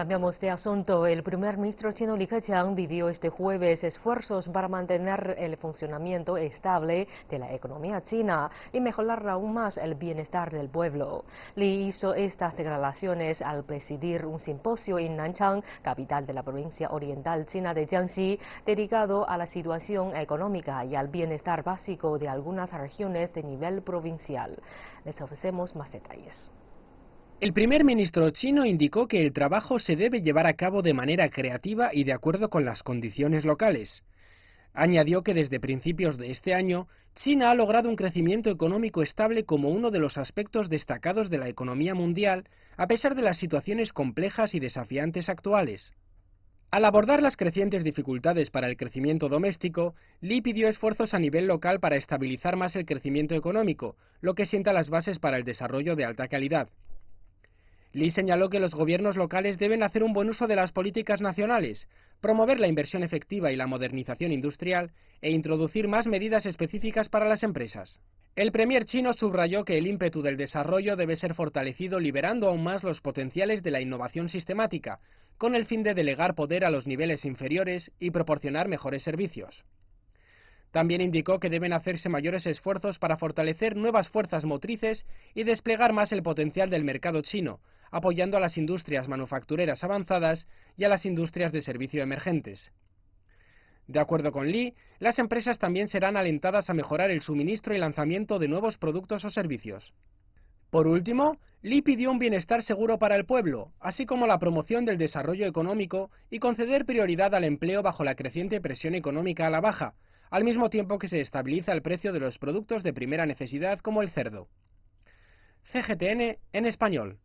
Cambiamos de asunto. El primer ministro chino Li Keqiang pidió este jueves esfuerzos para mantener el funcionamiento estable de la economía china y mejorar aún más el bienestar del pueblo. Li hizo estas declaraciones al presidir un simposio en Nanchang, capital de la provincia oriental china de Jiangxi, dedicado a la situación económica y al bienestar básico de algunas regiones de nivel provincial. Les ofrecemos más detalles. El primer ministro chino indicó que el trabajo se debe llevar a cabo de manera creativa y de acuerdo con las condiciones locales. Añadió que desde principios de este año, China ha logrado un crecimiento económico estable como uno de los aspectos destacados de la economía mundial, a pesar de las situaciones complejas y desafiantes actuales. Al abordar las crecientes dificultades para el crecimiento doméstico, Li pidió esfuerzos a nivel local para estabilizar más el crecimiento económico, lo que sienta las bases para el desarrollo de alta calidad. Li señaló que los gobiernos locales deben hacer un buen uso de las políticas nacionales, promover la inversión efectiva y la modernización industrial e introducir más medidas específicas para las empresas. El premier chino subrayó que el ímpetu del desarrollo debe ser fortalecido liberando aún más los potenciales de la innovación sistemática, con el fin de delegar poder a los niveles inferiores y proporcionar mejores servicios. También indicó que deben hacerse mayores esfuerzos para fortalecer nuevas fuerzas motrices y desplegar más el potencial del mercado chino, apoyando a las industrias manufactureras avanzadas y a las industrias de servicio emergentes. De acuerdo con Lee, las empresas también serán alentadas a mejorar el suministro y lanzamiento de nuevos productos o servicios. Por último, Lee pidió un bienestar seguro para el pueblo, así como la promoción del desarrollo económico y conceder prioridad al empleo bajo la creciente presión económica a la baja, al mismo tiempo que se estabiliza el precio de los productos de primera necesidad como el cerdo. CGTN en español.